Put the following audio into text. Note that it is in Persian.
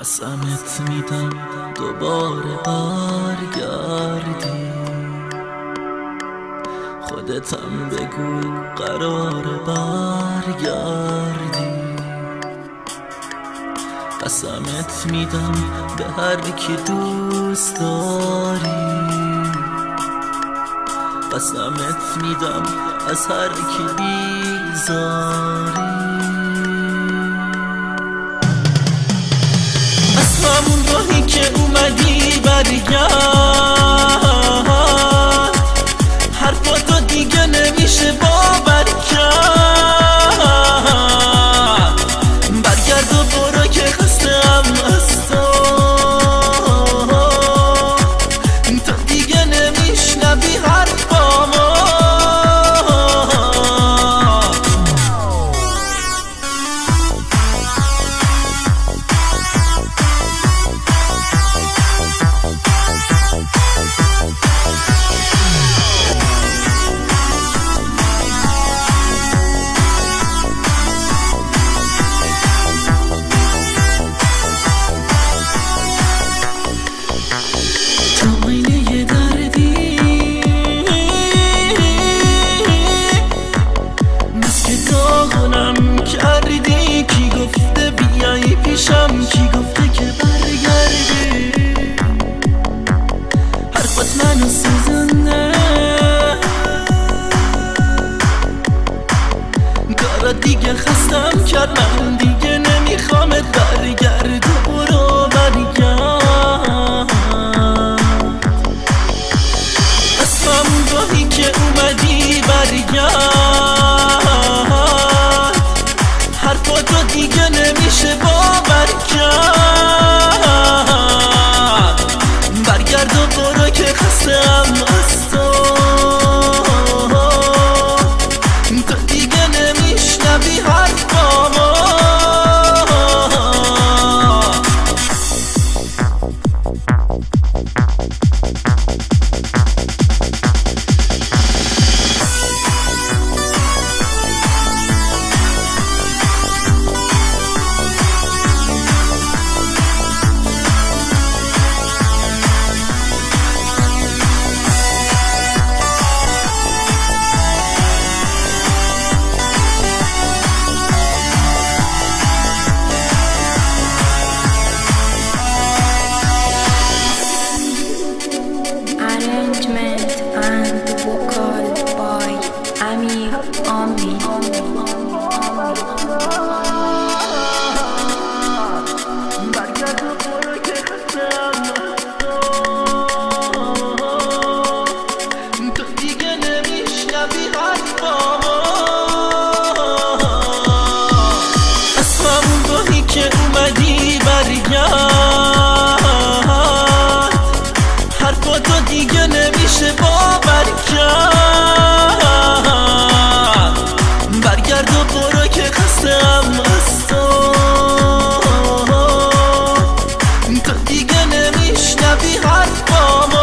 قسمت میدم دوباره برگردی. خودتم بگو قرار برگردی. قسمت میدم به هر کی دوست داری. قسمت میدم از هر کی بیزاری. از همون راهی که اومدی برگرد. دیگه خستم کرد من دیگه نمیخوامت برگرد برو برگرد برو که خستم از تو تو دیگه نمیشنبی حرفامو. Arrangement دیگه نمیشه باور کرد. برگرد و برو که خسته هم تو تو دیگه نمیشنوی حرفامو.